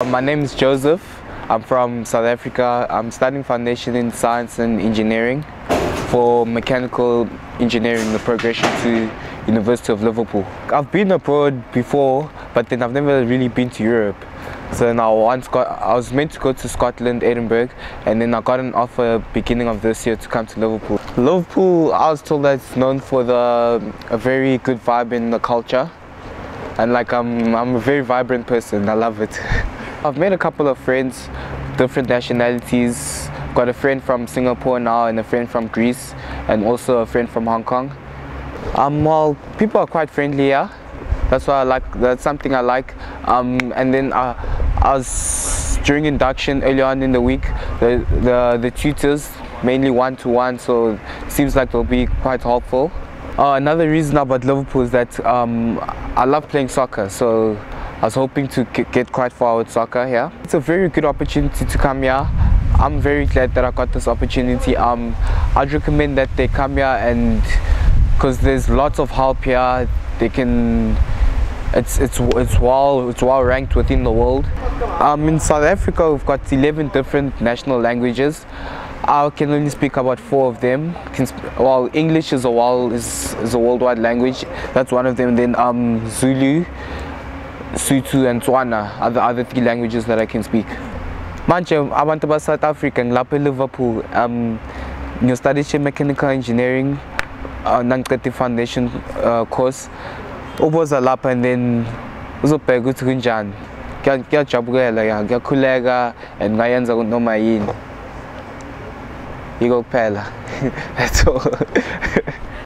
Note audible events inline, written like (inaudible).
Um, my name is Joseph. I'm from South Africa. I'm studying foundation in science and engineering for mechanical engineering, the progression to University of Liverpool. I've been abroad before, but then I've never really been to Europe. So now once got, I was meant to go to Scotland, Edinburgh, and then I got an offer beginning of this year to come to Liverpool. Liverpool, I was told that it's known for the a very good vibe in the culture, and like I'm I'm a very vibrant person. I love it. (laughs) I've made a couple of friends, different nationalities. Got a friend from Singapore now and a friend from Greece and also a friend from Hong Kong. Um, well, people are quite friendly here. That's why I like, that's something I like. Um, and then I, I was, during induction early on in the week, the, the, the tutors, mainly one-to-one, so it seems like they'll be quite helpful. Uh, another reason about Liverpool is that um, I love playing soccer, so I was hoping to get quite far with soccer here. It's a very good opportunity to come here. I'm very glad that I got this opportunity. Um, I'd recommend that they come here and because there's lots of help here. They can it's it's it's well it's well ranked within the world. Um, in South Africa, we've got 11 different national languages. I can only speak about four of them. well, English is a well is, is a worldwide language. That's one of them. Then um, Zulu, Sotho and Tswana are the other three languages that I can speak. Manje abantu ba South Africa ngilapha eLiverpool um ngiyostudisha mechanical engineering uh, nangiqeda foundation uh, course. Uboza lapha and then uzobheka ukuthi kunjani. Kuyajabukela ya ngiyakhuleka and ngayenza noma yini. Yiko kuphela (laughs) (laughs)